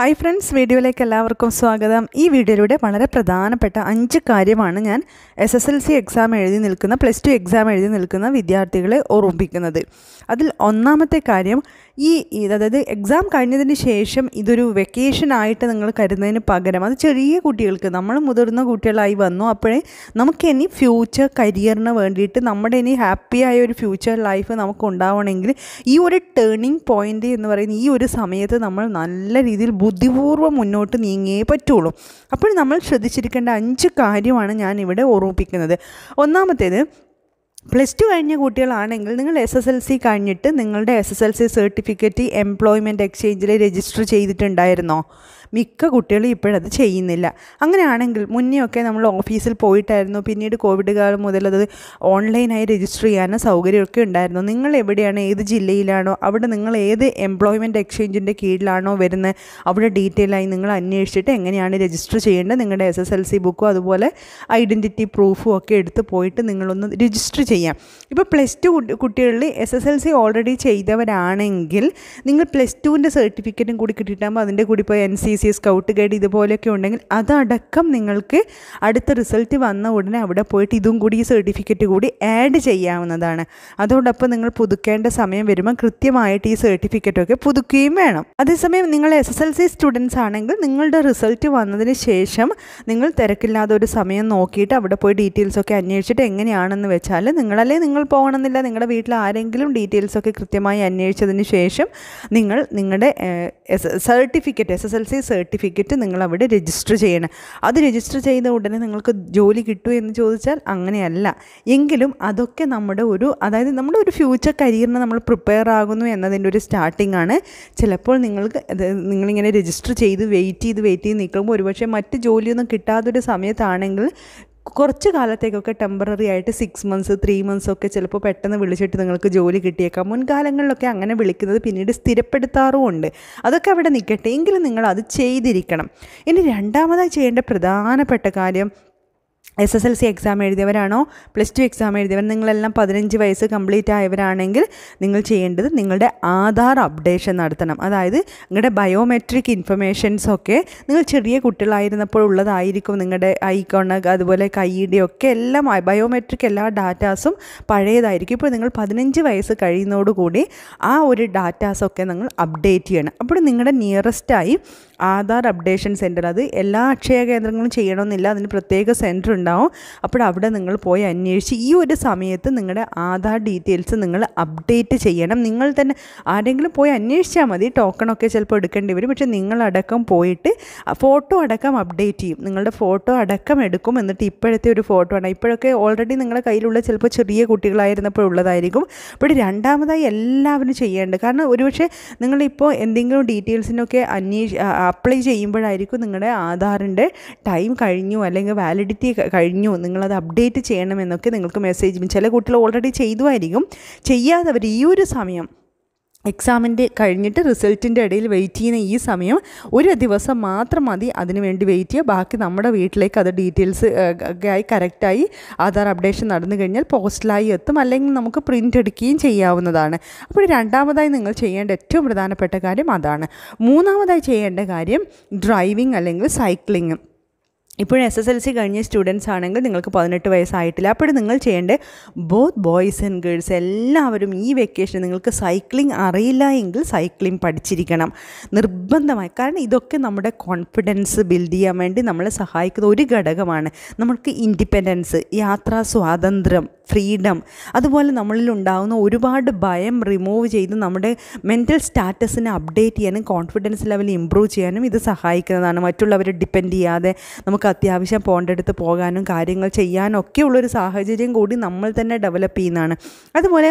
Hi friends വീഡിയോയിലേക്ക് എല്ലാവർക്കും സ്വാഗതം. ഈ വീഡിയോയിലൂടെ വളരെ പ്രധാനപ്പെട്ട അഞ്ച് കാര്യമാണ് ഞാൻ S S L C exam എഴുതി നിൽക്കുന്ന പ്ലസ് ടു എക്സാം എഴുതി നിൽക്കുന്ന വിദ്യാർത്ഥികളെ ഓർമ്മിപ്പിക്കുന്നത്. അതിൽ ഒന്നാമത്തെ കാര്യം ഈ അതായത് എക്സാം കഴിഞ്ഞതിന് ശേഷം ഇതൊരു വെക്കേഷൻ ആയിട്ട് നിങ്ങൾ കരുതുന്നതിന് പകരം അത് ചെറിയ കുട്ടികൾക്ക് നമ്മൾ മുതിർന്ന കുട്ടികളായി വന്നു അപ്പോഴേ നമുക്ക് ഇനി ഫ്യൂച്ചർ കരിയറിന് വേണ്ടിയിട്ട് നമ്മുടെ ഇനി ഹാപ്പിയായ ഒരു ഫ്യൂച്ചർ ലൈഫ് നമുക്ക് ഉണ്ടാവണമെങ്കിൽ ഈ ഒരു ടേണിംഗ് പോയിന്റ് എന്ന് പറയുന്ന ഈ ഒരു സമയത്ത് നമ്മൾ നല്ല രീതിയിൽ ബുദ്ധിപൂർവം മുന്നോട്ട് നീങ്ങിയേ പറ്റുള്ളൂ. അപ്പോൾ നമ്മൾ ശ്രദ്ധിച്ചിരിക്കേണ്ട അഞ്ച് കാര്യമാണ് ഞാൻ ഇവിടെ ഓർമ്മിപ്പിക്കുന്നത്. ഒന്നാമത്തേത് പ്ലസ് ടു കഴിഞ്ഞ കുട്ടികളാണെങ്കിൽ നിങ്ങൾ എസ് എസ് എൽ സി കഴിഞ്ഞിട്ട് നിങ്ങളുടെ S S L C certificate employment എക്സ്ചേഞ്ചിൽ രജിസ്റ്റർ ചെയ്തിട്ടുണ്ടായിരുന്നോ? മിക്ക കുട്ടികളും ഇപ്പോഴത് ചെയ്യുന്നില്ല. അങ്ങനെയാണെങ്കിൽ മുന്നേ ഒക്കെ നമ്മൾ ഓഫീസിൽ പോയിട്ടായിരുന്നു. പിന്നീട് കോവിഡ് കാലം മുതൽ അത് ഓൺലൈനായി രജിസ്റ്റർ ചെയ്യാനും സൗകര്യമൊക്കെ ഉണ്ടായിരുന്നു. നിങ്ങൾ എവിടെയാണ് ഏത് ജില്ലയിലാണോ അവിടെ നിങ്ങൾ ഏത് എംപ്ലോയ്മെന്റ് എക്സ്ചേഞ്ചിന്റെ കീഴിലാണോ വരുന്നത് അവിടെ ഡീറ്റെയിൽ ആയി നിങ്ങൾ അന്വേഷിച്ചിട്ട് എങ്ങനെയാണ് രജിസ്റ്റർ ചെയ്യേണ്ടത് നിങ്ങളുടെ എസ് എസ് എൽ സി ബുക്കും അതുപോലെ ഐഡന്റിറ്റി പ്രൂഫും ഒക്കെ എടുത്ത് പോയിട്ട് നിങ്ങളൊന്ന് രജിസ്റ്റർ ചെയ്യാം. ഇപ്പോൾ പ്ലസ് ടു കുട്ടികളിൽ S S L C already ചെയ്തവരാണെങ്കിൽ നിങ്ങൾ പ്ലസ് ടുവിന്റെ സർട്ടിഫിക്കറ്റും കൂടി കിട്ടിയിട്ടാകുമ്പോൾ അതിന്റെ കൂടി ഇപ്പോൾ N C C scout guide ഇതുപോലെയൊക്കെ ഉണ്ടെങ്കിൽ അതടക്കം നിങ്ങൾക്ക് അടുത്ത റിസൾട്ട് വന്ന ഉടനെ അവിടെ പോയിട്ട് ഇതും കൂടി ഈ സർട്ടിഫിക്കറ്റ് കൂടി ആഡ് ചെയ്യാവുന്നതാണ്. അതോടൊപ്പം നിങ്ങൾ പുതുക്കേണ്ട സമയം വരുമ്പോൾ കൃത്യമായിട്ട് ഈ സർട്ടിഫിക്കറ്റൊക്കെ പുതുക്കുകയും വേണം. അതേസമയം നിങ്ങൾ S S L C students ആണെങ്കിൽ നിങ്ങളുടെ റിസൾട്ട് വന്നതിന് ശേഷം നിങ്ങൾ തിരക്കില്ലാതെ ഒരു സമയം നോക്കിയിട്ട് അവിടെ പോയി ഡീറ്റെയിൽസൊക്കെ അന്വേഷിച്ചിട്ട് എങ്ങനെയാണെന്ന് വെച്ചാൽ നിങ്ങളല്ലേ നിങ്ങൾ പോകണമെന്നില്ല. നിങ്ങളുടെ വീട്ടിൽ ആരെങ്കിലും ഡീറ്റെയിൽസൊക്കെ കൃത്യമായി അന്വേഷിച്ചതിന് ശേഷം നിങ്ങൾ നിങ്ങളുടെ certificate S S L C certificate നിങ്ങൾ അവിടെ രജിസ്റ്റർ ചെയ്യണം. അത് രജിസ്റ്റർ ചെയ്ത ഉടനെ നിങ്ങൾക്ക് ജോലി കിട്ടൂ എന്ന് ചോദിച്ചാൽ അങ്ങനെയല്ല. എങ്കിലും അതൊക്കെ നമ്മുടെ ഒരു അതായത് നമ്മുടെ ഒരു ഫ്യൂച്ചർ കരിയറിന് നമ്മൾ പ്രിപ്പയർ ആകുന്നു എന്നതിന്റെ ഒരു സ്റ്റാർട്ടിംഗ് ആണ്. ചിലപ്പോൾ നിങ്ങൾക്ക് നിങ്ങളിങ്ങനെ രജിസ്റ്റർ ചെയ്ത് വെയിറ്റ് ചെയ്ത് വെയിറ്റ് ചെയ്ത് നിൽക്കുമ്പോൾ ഒരുപക്ഷെ മറ്റ് ജോലിയൊന്നും കിട്ടാത്തൊരു സമയത്താണെങ്കിൽ കുറച്ച് കാലത്തേക്കൊക്കെ ടെമ്പററി ആയിട്ട് സിക്സ് മന്ത്സ് ത്രീ മന്ത്സ് ഒക്കെ ചിലപ്പോൾ പെട്ടെന്ന് വിളിച്ചിട്ട് നിങ്ങൾക്ക് ജോലി കിട്ടിയേക്കാം. മുൻകാലങ്ങളിലൊക്കെ അങ്ങനെ വിളിക്കുന്നത് പിന്നീട് സ്ഥിരപ്പെടുത്താറുമുണ്ട്. അതൊക്കെ അവിടെ നിൽക്കട്ടെ എങ്കിലും നിങ്ങൾ അത് ചെയ്തിരിക്കണം. ഇനി രണ്ടാമതായി ചെയ്യേണ്ട പ്രധാനപ്പെട്ട കാര്യം S S L C exam എഴുതിയവരാണോ? Plus two exam എഴുതിയവർ നിങ്ങളെല്ലാം പതിനഞ്ച് വയസ്സ് കംപ്ലീറ്റ് ആയവരാണെങ്കിൽ നിങ്ങൾ ചെയ്യേണ്ടത് നിങ്ങളുടെ ആധാർ അപ്ഡേഷൻ നടത്തണം. അതായത് നിങ്ങളുടെ ബയോമെട്രിക് ഇൻഫർമേഷൻസൊക്കെ നിങ്ങൾ ചെറിയ കുട്ടികളായിരുന്നപ്പോൾ ഉള്ളതായിരിക്കും നിങ്ങളുടെ ഐക്കോൺ അതുപോലെ കൈയുടെ ഒക്കെ എല്ലാം ബയോമെട്രിക് എല്ലാ ഡാറ്റാസും പഴയതായിരിക്കും. ഇപ്പോൾ നിങ്ങൾ പതിനഞ്ച് വയസ്സ് കഴിയുന്നതോടുകൂടി ആ ഒരു ഡാറ്റാസൊക്കെ നിങ്ങൾ അപ്ഡേറ്റ് ചെയ്യണം. അപ്പോൾ നിങ്ങളുടെ നിയറസ്റ്റായി ആധാർ അപ്ഡേഷൻ സെന്റർ അത് എല്ലാ അക്ഷയ കേന്ദ്രങ്ങളും ചെയ്യണമെന്നില്ല. അതിന് പ്രത്യേക സെന്റർ ഉണ്ടാവും. അപ്പോൾ അവിടെ നിങ്ങൾ പോയി അന്വേഷിച്ച് ഈ ഒരു സമയത്ത് നിങ്ങളുടെ ആധാർ ഡീറ്റെയിൽസ് നിങ്ങൾ അപ്ഡേറ്റ് ചെയ്യണം. നിങ്ങൾ തന്നെ ആരെങ്കിലും പോയി അന്വേഷിച്ചാൽ മതി. ടോക്കണൊക്കെ ചിലപ്പോൾ എടുക്കേണ്ടി വരും. പക്ഷേ നിങ്ങളടക്കം പോയിട്ട് ഫോട്ടോ അടക്കം അപ്ഡേറ്റ് ചെയ്യും. നിങ്ങളുടെ ഫോട്ടോ അടക്കം എടുക്കും. എന്നിട്ട് ഇപ്പോഴത്തെ ഒരു ഫോട്ടോ ആണ്. ഇപ്പോഴൊക്കെ ഓൾറെഡി നിങ്ങളുടെ കയ്യിലുള്ള ചിലപ്പോൾ ചെറിയ കുട്ടികളായിരുന്നപ്പോൾ ഉള്ളതായിരിക്കും. അപ്പോൾ രണ്ടാമതായി എല്ലാവരും ചെയ്യേണ്ടത്. കാരണം ഒരുപക്ഷെ നിങ്ങളിപ്പോൾ എന്തെങ്കിലും ഡീറ്റെയിൽസിനൊക്കെ അന്വേഷി അപ്ലൈ ചെയ്യുമ്പോഴായിരിക്കും നിങ്ങളുടെ ആധാറിന്റെ ടൈം കഴിഞ്ഞു അല്ലെങ്കിൽ വാലിഡിറ്റി കഴിഞ്ഞു. നിങ്ങളത് അപ്ഡേറ്റ് ചെയ്യണമെന്നൊക്കെ നിങ്ങൾക്ക് മെസ്സേജ് ചില കുട്ടികൾ ഓൾറെഡി ചെയ്തുമായിരിക്കും. ചെയ്യാത്തവർ ഈ ഒരു സമയം എക്സാമിന്റെ കഴിഞ്ഞിട്ട് റിസൾട്ടിന്റെ ഇടയിൽ വെയിറ്റ് ചെയ്യുന്ന ഈ സമയം ഒരു ദിവസം മാത്രം മതി അതിനുവേണ്ടി വെയിറ്റ് ചെയ്യുക. ബാക്കി നമ്മുടെ വീട്ടിലേക്ക് അത് ഡീറ്റെയിൽസ് ആയി കറക്റ്റായി ആധാർ അപ്ഡേഷൻ നടന്നു കഴിഞ്ഞാൽ പോസ്റ്റലായി എത്തും. അല്ലെങ്കിൽ നമുക്ക് പ്രിന്റ് എടുക്കുകയും ചെയ്യാവുന്നതാണ്. അപ്പോൾ രണ്ടാമതായി നിങ്ങൾ ചെയ്യേണ്ട ഏറ്റവും പ്രധാനപ്പെട്ട കാര്യം അതാണ്. മൂന്നാമതായി ചെയ്യേണ്ട കാര്യം ഡ്രൈവിംഗ് അല്ലെങ്കിൽ സൈക്ലിങ് ഇപ്പോഴും എസ് എസ് എൽ സി കഴിഞ്ഞ സ്റ്റുഡൻസ് ആണെങ്കിൽ നിങ്ങൾക്ക് പതിനെട്ട് വയസ്സായിട്ടില്ല. അപ്പോൾ നിങ്ങൾ ചെയ്യേണ്ടത് ബോത്ത് ബോയ്സ് ആൻഡ് ഗേൾസ് എല്ലാവരും ഈ വെക്കേഷൻ നിങ്ങൾക്ക് സൈക്ലിംഗ് അറിയില്ല എങ്കിൽ സൈക്ലിംഗ് പഠിച്ചിരിക്കണം. നിർബന്ധമായി. കാരണം ഇതൊക്കെ നമ്മുടെ കോൺഫിഡൻസ് ബിൽഡ് ചെയ്യാൻ വേണ്ടി നമ്മളെ സഹായിക്കുന്ന ഒരു ഘടകമാണ്. നമുക്ക് ഇൻഡിപെൻഡൻസ് യാത്രാ സ്വാതന്ത്ര്യം ഫ്രീഡം അതുപോലെ നമ്മളിൽ ഉണ്ടാകുന്ന ഒരുപാട് ഭയം റിമൂവ് ചെയ്ത് നമ്മുടെ മെന്റൽ സ്റ്റാറ്റസിനെ അപ്ഡേറ്റ് ചെയ്യാനും കോൺഫിഡൻസ് ലെവൽ ഇമ്പ്രൂവ് ചെയ്യാനും ഇത് സഹായിക്കുന്നതാണ്. മറ്റുള്ളവരെ ഡിപ്പെൻഡ് ചെയ്യാതെ നമുക്ക് അത്യാവശ്യം പോകേണ്ടടുത്ത് പോകാനും കാര്യങ്ങൾ ചെയ്യാനും ഒക്കെ ഉള്ളൊരു സാഹചര്യം കൂടി നമ്മൾ തന്നെ ഡെവലപ്പ് ചെയ്യുന്നതാണ്. അതുപോലെ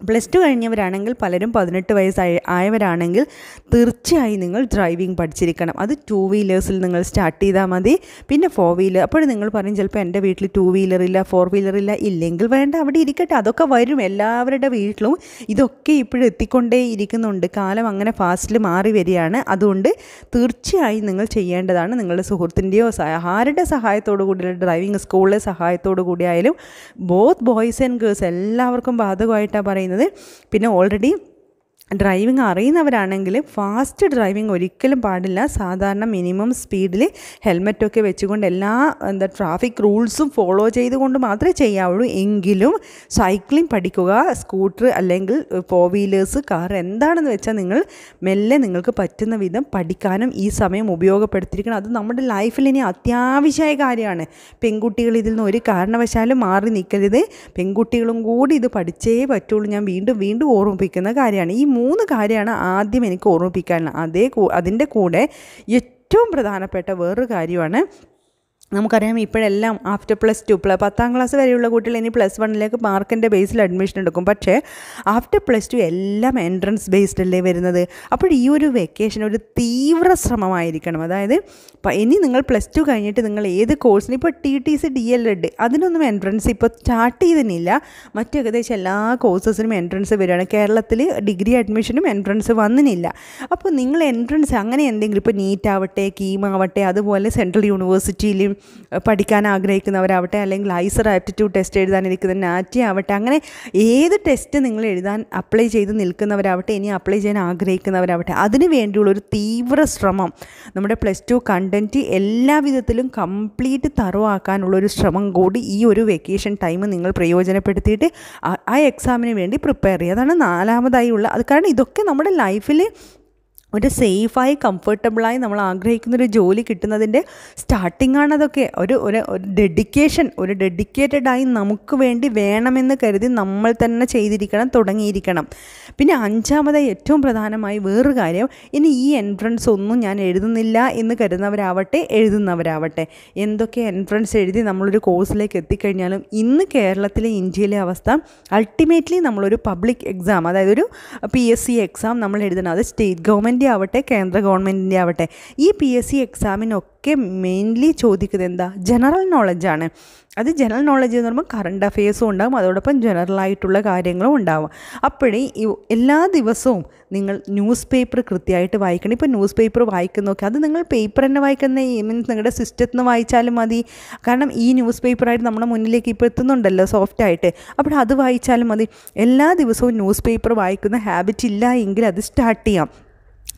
പ്ലസ് ടു കഴിഞ്ഞവരാണെങ്കിൽ പലരും പതിനെട്ട് വയസ്സായ ആയവരാണെങ്കിൽ തീർച്ചയായും നിങ്ങൾ ഡ്രൈവിംഗ് പഠിച്ചിരിക്കണം. അത് ടു വീലേഴ്സിൽ നിങ്ങൾ സ്റ്റാർട്ട് ചെയ്താൽ മതി. പിന്നെ ഫോർ വീലർ അപ്പോൾ നിങ്ങൾ പറയും ചിലപ്പോൾ എന്റെ വീട്ടിൽ ടു വീലറില്ല ഫോർ വീലറില്ല ഇല്ല. ഇല്ലെങ്കിൽ വേണ്ട അവിടെ ഇരിക്കട്ടെ. അതൊക്കെ വരും. എല്ലാവരുടെ വീട്ടിലും ഇതൊക്കെ ഇപ്പോഴും എത്തിക്കൊണ്ടേ ഇരിക്കുന്നുണ്ട്. കാലം അങ്ങനെ ഫാസ്റ്റിൽ മാറി വരികയാണ്. അതുകൊണ്ട് തീർച്ചയായും നിങ്ങൾ ചെയ്യേണ്ടതാണ് നിങ്ങളുടെ സുഹൃത്തിന്റെയോ ആരുടെ സഹായത്തോടു കൂടി ഡ്രൈവിംഗ് സ്കൂളിലെ സഹായത്തോടു കൂടിയായാലും ബോത്ത് ബോയ്സ് ആൻഡ് ഗേൾസ് എല്ലാവർക്കും ബാധകമായിട്ടാണ് പറയുന്നത്. പിന്നെ ഓൾറെഡി ഡ്രൈവിംഗ് അറിയുന്നവരാണെങ്കിൽ ഫാസ്റ്റ് ഡ്രൈവിംഗ് ഒരിക്കലും പാടില്ല. സാധാരണ മിനിമം സ്പീഡിൽ ഹെൽമെറ്റൊക്കെ വെച്ചുകൊണ്ട് എല്ലാ എന്താ ട്രാഫിക് റൂൾസും ഫോളോ ചെയ്തുകൊണ്ട് മാത്രമേ ചെയ്യാവുള്ളൂ. എങ്കിലും സൈക്ലിംഗ് പഠിക്കുക സ്കൂട്ടർ അല്ലെങ്കിൽ ഫോർ വീലേഴ്സ് കാർ എന്താണെന്ന് വെച്ചാൽ നിങ്ങൾ മെല്ലെ നിങ്ങൾക്ക് പറ്റുന്ന വിധം പഠിക്കാനും ഈ സമയം ഉപയോഗപ്പെടുത്തിയിരിക്കണം. അത് നമ്മുടെ ലൈഫിൽ ഇനി അത്യാവശ്യമായ കാര്യമാണ്. പെൺകുട്ടികൾ ഇതിൽ നിന്ന് ഒരു കാരണവശാലും മാറി നിൽക്കരുത്. പെൺകുട്ടികളും കൂടി ഇത് പഠിച്ചേ പറ്റുള്ളൂ. ഞാൻ വീണ്ടും വീണ്ടും ഓർമ്മിപ്പിക്കുന്ന കാര്യമാണ്. ഈ മൂന്ന് കാര്യമാണ് ആദ്യം എനിക്ക് ഓർമ്മിപ്പിക്കാനുള്ളത്. അതേ അതിന്റെ കൂടെ ഏറ്റവും പ്രധാനപ്പെട്ട വേറൊരു കാര്യമാണ് നമുക്കറിയാം ഇപ്പോഴെല്ലാം ആഫ്റ്റർ പ്ലസ് ടു പ്ലസ് പത്താം ക്ലാസ് വരെയുള്ള കുട്ടികൾ ഇനി പ്ലസ് വണ്ണിലേക്ക് മാർക്കിന്റെ ബേസിൽ അഡ്മിഷൻ എടുക്കും. പക്ഷേ ആഫ്റ്റർ പ്ലസ് ടു എല്ലാം എൻട്രൻസ് ബേസ്ഡ് അല്ലേ വരുന്നത്? അപ്പോൾ ഈ ഒരു വെക്കേഷൻ ഒരു തീവ്ര ശ്രമമായിരിക്കണം. അതായത് ഇനി നിങ്ങൾ പ്ലസ് ടു കഴിഞ്ഞിട്ട് നിങ്ങൾ ഏത് കോഴ്സിന് ഇപ്പോൾ T T C D L Ed അതിനൊന്നും എൻട്രൻസ് ഇപ്പോൾ സ്റ്റാർട്ട് ചെയ്തിട്ടില്ല മറ്റു ഏകദേശം എല്ലാ കോഴ്സസിനും എൻട്രൻസ് വരികയാണ്. കേരളത്തിൽ ഡിഗ്രി അഡ്മിഷനും എൻട്രൻസ് വന്നിനില്ല. അപ്പോൾ നിങ്ങൾ എൻട്രൻസ് അങ്ങനെ എന്തെങ്കിലും ഇപ്പോൾ നീറ്റ് ആവട്ടെ കീം ആവട്ടെ അതുപോലെ സെൻട്രൽ യൂണിവേഴ്സിറ്റിയിലും പഠിക്കാൻ ആഗ്രഹിക്കുന്നവരാവട്ടെ അല്ലെങ്കിൽ ഐസർ ആപ്റ്റിറ്റ്യൂഡ് ടെസ്റ്റ് എഴുതാനിരിക്കുന്ന നാറ്റി ആവട്ടെ അങ്ങനെ ഏത് ടെസ്റ്റ് നിങ്ങൾ എഴുതാൻ അപ്ലൈ ചെയ്ത് നിൽക്കുന്നവരാവട്ടെ ഇനി അപ്ലൈ ചെയ്യാൻ ആഗ്രഹിക്കുന്നവരാവട്ടെ അതിനു വേണ്ടിയുള്ള ഒരു തീവ്ര ശ്രമം നമ്മുടെ പ്ലസ് ടു കണ്ടന്റ് എല്ലാ വിധത്തിലും കംപ്ലീറ്റ് തറവാക്കാനുള്ളൊരു ശ്രമം കൂടി ഈ ഒരു വെക്കേഷൻ ടൈം നിങ്ങൾ പ്രയോജനപ്പെടുത്തിയിട്ട് ആ എക്സാമിന് വേണ്ടി പ്രിപ്പയർ ചെയ്യുക. അതാണ് നാലാമതായി ഉള്ള അത് കാരണം ഇതൊക്കെ നമ്മുടെ ലൈഫിൽ ഒരു സേഫായി കംഫർട്ടബിളായി നമ്മൾ ആഗ്രഹിക്കുന്ന ഒരു ജോലി കിട്ടുന്നതിന്റെ സ്റ്റാർട്ടിംഗ് ആണ് അതൊക്കെ. ഒരു ഒരു ഡെഡിക്കേഷൻ ഒരു ഡെഡിക്കേറ്റഡ് ആയി നമുക്ക് വേണ്ടി വേണമെന്ന് കരുതി നമ്മൾ തന്നെ ചെയ്തിരിക്കണം തുടങ്ങിയിരിക്കണം. പിന്നെ അഞ്ചാമതായി ഏറ്റവും പ്രധാനമായി വേറൊരു കാര്യം ഇനി ഈ എൻട്രൻസ് ഒന്നും ഞാൻ എഴുതുന്നില്ല എന്ന് കരുതുന്നവരാവട്ടെ എഴുതുന്നവരാവട്ടെ. എന്തൊക്കെ എൻട്രൻസ് എഴുതി നമ്മളൊരു കോഴ്സിലേക്ക് എത്തിക്കഴിഞ്ഞാലും ഇന്ന് കേരളത്തിലെ ഇന്ത്യയിലെ അവസ്ഥ അൾട്ടിമേറ്റ്ലി നമ്മളൊരു പബ്ലിക് എക്സാം അതായത് ഒരു പി എസ് സി എക്സാം നമ്മൾ എഴുതണം. അത് സ്റ്റേറ്റ് ഗവൺമെന്റ് ആവട്ടെ കേന്ദ്ര ഗവൺമെന്റിന്റെ ആവട്ടെ ഈ പി എസ് സി എക്സാമിനൊക്കെ മെയിൻലി ചോദിക്കുന്നത് എന്താ? ജനറൽ നോളജാണ് അത് ജനറൽ നോളജ് എന്ന് പറയുമ്പോൾ കറണ്ട് അഫയേഴ്സും ഉണ്ടാകും അതോടൊപ്പം ജനറൽ ആയിട്ടുള്ള കാര്യങ്ങളും ഉണ്ടാവും. അപ്പോഴേ എല്ലാ ദിവസവും നിങ്ങൾ ന്യൂസ് പേപ്പർ കൃത്യമായിട്ട് വായിക്കണം. ഇപ്പോൾ ന്യൂസ് പേപ്പർ വായിക്കുന്നൊക്കെ അത് നിങ്ങൾ പേപ്പർ തന്നെ വായിക്കുന്ന മീൻസ് നിങ്ങളുടെ സിസ്റ്റത്തിൽ നിന്ന് വായിച്ചാലും മതി. കാരണം ഈ ന്യൂസ് പേപ്പറായിട്ട് നമ്മുടെ മുന്നിലേക്ക് ഇപ്പോൾ എത്തുന്നുണ്ടല്ലോ സോഫ്റ്റായിട്ട് അപ്പോൾ അത് വായിച്ചാലും മതി. എല്ലാ ദിവസവും ന്യൂസ് പേപ്പർ വായിക്കുന്ന ഹാബിറ്റ് ഇല്ല എങ്കിൽ അത് സ്റ്റാർട്ട് ചെയ്യാം.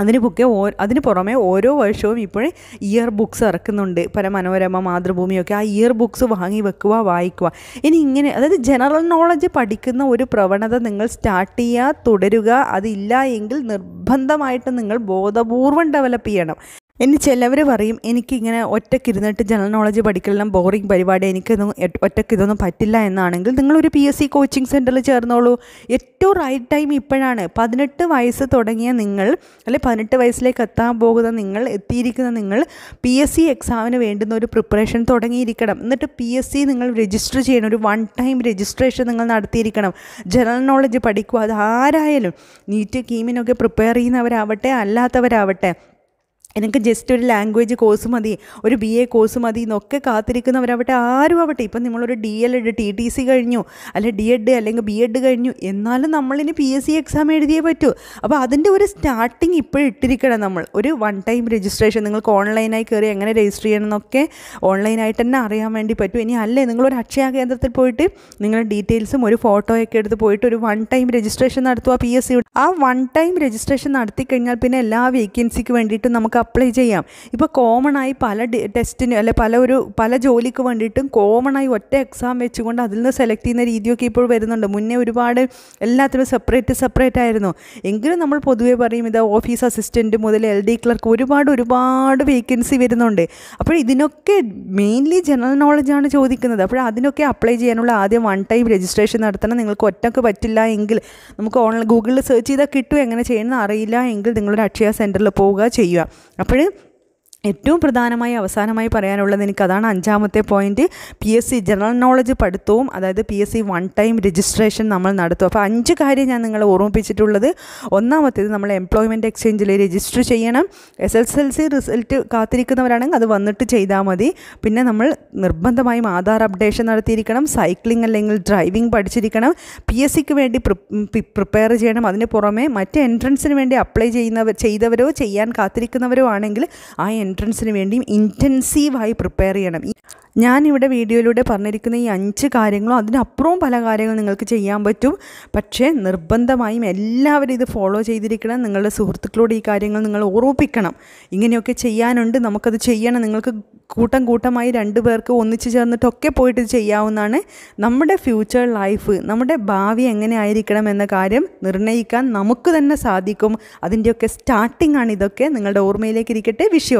അതിന് ബുക്ക് അതിന് പുറമെ ഓരോ വർഷവും ഇപ്പോഴേ ഇയർ ബുക്സ് ഇറക്കുന്നുണ്ട്. പല മനോരമ മാതൃഭൂമിയൊക്കെ ആ ഇയർ ബുക്സ് വാങ്ങി വെക്കുക വായിക്കുക. ഇനി ഇങ്ങനെ അതായത് ജനറൽ നോളജ് പഠിക്കുന്ന ഒരു പ്രവണത നിങ്ങൾ സ്റ്റാർട്ട് ചെയ്യുക തുടരുക അതില്ല എങ്കിൽ നിർബന്ധമായിട്ട് നിങ്ങൾ ബോധപൂർവം ഡെവലപ്പ് ചെയ്യണം. ഇനി ചിലവർ പറയും എനിക്കിങ്ങനെ ഒറ്റയ്ക്ക് ഇരുന്നിട്ട് ജനറൽ നോളജ് പഠിക്കലെല്ലാം ബോറിംഗ് പരിപാടി എനിക്കൊന്നും ഒറ്റയ്ക്ക് ഇതൊന്നും പറ്റില്ല എന്നാണെങ്കിൽ നിങ്ങളൊരു പി എസ് സി കോച്ചിങ് സെന്ററിൽ ചേർന്നോളൂ. ഏറ്റവും റൈറ്റ് ടൈം ഇപ്പോഴാണ്. പതിനെട്ട് വയസ്സ് തുടങ്ങിയ നിങ്ങൾ അല്ലെ പതിനെട്ട് വയസ്സിലേക്ക് എത്താൻ പോകുന്ന നിങ്ങൾ എത്തിയിരിക്കുന്ന നിങ്ങൾ പി എസ് സി എക്സാമിന് വേണ്ടുന്ന ഒരു പ്രിപ്പറേഷൻ തുടങ്ങിയിരിക്കണം. എന്നിട്ട് പി എസ് സി നിങ്ങൾ രജിസ്റ്റർ ചെയ്യണം. ഒരു വൺ ടൈം രജിസ്ട്രേഷൻ നിങ്ങൾ നടത്തിയിരിക്കണം. ജനറൽ നോളജ് പഠിക്കുക. അത് ആരായാലും നീറ്റ് കീമിനൊക്കെ പ്രിപ്പയർ ചെയ്യുന്നവരാവട്ടെ അല്ലാത്തവരാവട്ടെ. എനിക്ക് ജസ്റ്റ് ഒരു ലാംഗ്വേജ് കോഴ്സ് മതി ഒരു ബി എ കോഴ്സ് മതി എന്നൊക്കെ കാത്തിരിക്കുന്നവരാവട്ടെ ആരും ആവട്ടെ. ഇപ്പം നമ്മളൊരു D L Ed T T C കഴിഞ്ഞു അല്ലെ ഡി എഡ് അല്ലെങ്കിൽ ബി എഡ് കഴിഞ്ഞു എന്നാലും നമ്മളിനി പി എസ് സി എക്സാം എഴുതിയേ പറ്റൂ. അപ്പോൾ അതിന്റെ ഒരു സ്റ്റാർട്ടിങ് ഇപ്പോഴും ഇട്ടിരിക്കണം നമ്മൾ. ഒരു വൺ ടൈം രജിസ്ട്രേഷൻ നിങ്ങൾക്ക് ഓൺലൈനായി കയറി എങ്ങനെ രജിസ്റ്റർ ചെയ്യണം എന്നൊക്കെ ഓൺലൈനായിട്ട് തന്നെ അറിയാൻ വേണ്ടി പറ്റും. ഇനി അല്ലേ നിങ്ങളൊരു അക്ഷയ കേന്ദ്രത്തിൽ പോയിട്ട് നിങ്ങളുടെ ഡീറ്റെയിൽസും ഒരു ഫോട്ടോയൊക്കെ എടുത്ത് പോയിട്ട് ഒരു വൺ ടൈം രജിസ്ട്രേഷൻ നടത്തുക പി എസ് സി ആ വൺ ടൈം രജിസ്ട്രേഷൻ നടത്തി കഴിഞ്ഞാൽ പിന്നെ എല്ലാ വേക്കൻസിക്ക് വേണ്ടിയിട്ട് നമുക്ക് അപ്ലൈ ചെയ്യാം. ഇപ്പോൾ കോമൺ ആയി പല ടെസ്റ്റിന് അല്ലെ പല ഒരു പല ജോലിക്ക് വേണ്ടിയിട്ടും കോമൺ ആയി ഒറ്റ എക്സാം വെച്ചുകൊണ്ട് അതിൽ നിന്ന് സെലക്ട് ചെയ്യുന്ന രീതിയൊക്കെ ഇപ്പോൾ വരുന്നുണ്ട്. മുന്നേ ഒരുപാട് എല്ലാത്തിനും സെപ്പറേറ്റ് സെപ്പറേറ്റ് ആയിരുന്നു. എങ്കിലും നമ്മൾ പൊതുവേ പറയും ഇത് ഓഫീസ് അസിസ്റ്റന്റ് മുതൽ എൽ ഡി ക്ലർക്ക് ഒരുപാട് ഒരുപാട് വേക്കൻസി വരുന്നുണ്ട്. അപ്പോൾ ഇതിനൊക്കെ മെയിൻലി ജനറൽ നോളജാണ് ചോദിക്കുന്നത്. അപ്പോൾ അതിനൊക്കെ അപ്ലൈ ചെയ്യാനുള്ള ആദ്യം വൺ ടൈം രജിസ്ട്രേഷൻ നടത്തണം. നിങ്ങൾക്ക് ഒറ്റയ്ക്ക് പറ്റില്ല എങ്കിൽ നമുക്ക് ഓൺലൈൻ ഗൂഗിളിൽ സെർച്ച് ചെയ്താൽ കിട്ടും. എങ്ങനെ ചെയ്യണമെന്ന് അറിയില്ല എങ്കിൽ നിങ്ങളൊരു അക്ഷയ സെന്ററിൽ പോവുക ചെയ്യുക. അപ്പോൾ ഏറ്റവും പ്രധാനമായി അവസാനമായി പറയാനുള്ളത് എനിക്ക് അതാണ് അഞ്ചാമത്തെ point P S C general knowledge പഠിത്തവും അതായത് P S C one time registration നമ്മൾ നടത്തും. അപ്പോൾ അഞ്ച് കാര്യം ഞാൻ നിങ്ങളെ ഓർമ്മിപ്പിച്ചിട്ടുള്ളത്. ഒന്നാമത്തേത് നമ്മൾ എംപ്ലോയ്മെന്റ് എക്സ്ചേഞ്ചിൽ രജിസ്റ്റർ ചെയ്യണം. S S L C result കാത്തിരിക്കുന്നവരാണെങ്കിൽ അത് വന്നിട്ട് ചെയ്താൽ മതി. പിന്നെ നമ്മൾ നിർബന്ധമായും ആധാർ അപ്ഡേഷൻ നടത്തിയിരിക്കണം. സൈക്ലിംഗ് അല്ലെങ്കിൽ ഡ്രൈവിംഗ് പഠിച്ചിരിക്കണം. പി എസ് സിക്ക് വേണ്ടി പ്രിപ്പയർ ചെയ്യണം. അതിന് പുറമെ മറ്റ് എൻട്രൻസിന് വേണ്ടി അപ്ലൈ ചെയ്യുന്നവർ ചെയ്തവരോ ചെയ്യാൻ കാത്തിരിക്കുന്നവരോ ആണെങ്കിൽ ആ എൻട്രൻസിന് വേണ്ടിയും ഇന്റൻസീവായി പ്രിപ്പയർ ചെയ്യണം. ഞാനിവിടെ വീഡിയോയിലൂടെ പറഞ്ഞിരിക്കുന്ന ഈ അഞ്ച് കാര്യങ്ങളും അതിനപ്പുറവും പല കാര്യങ്ങളും നിങ്ങൾക്ക് ചെയ്യാൻ പറ്റും. പക്ഷേ നിർബന്ധമായും എല്ലാവരും ഇത് ഫോളോ ചെയ്തിരിക്കണം. നിങ്ങളുടെ സുഹൃത്തുക്കളോട് ഈ കാര്യങ്ങൾ നിങ്ങൾ ഓർമ്മിപ്പിക്കണം. ഇങ്ങനെയൊക്കെ ചെയ്യാനുണ്ട്. നമുക്കത് ചെയ്യണം. നിങ്ങൾക്ക് കൂട്ടം കൂട്ടമായി രണ്ട് പേർക്ക് ഒന്നിച്ച് ചേർന്നിട്ടൊക്കെ പോയിട്ട് ചെയ്യാവുന്നതാണ്. നമ്മുടെ ഫ്യൂച്ചർ ലൈഫ് നമ്മുടെ ഭാവി എങ്ങനെ ആയിരിക്കണം എന്ന കാര്യം നിർണയിക്കാൻ നമുക്ക് തന്നെ സാധിക്കും. അതിന്റെയൊക്കെ സ്റ്റാർട്ടിംഗ് ആണ് ഇതൊക്കെ. നിങ്ങളുടെ ഓർമ്മയിലേക്ക് ഇരിക്കട്ടെ. വിഷ്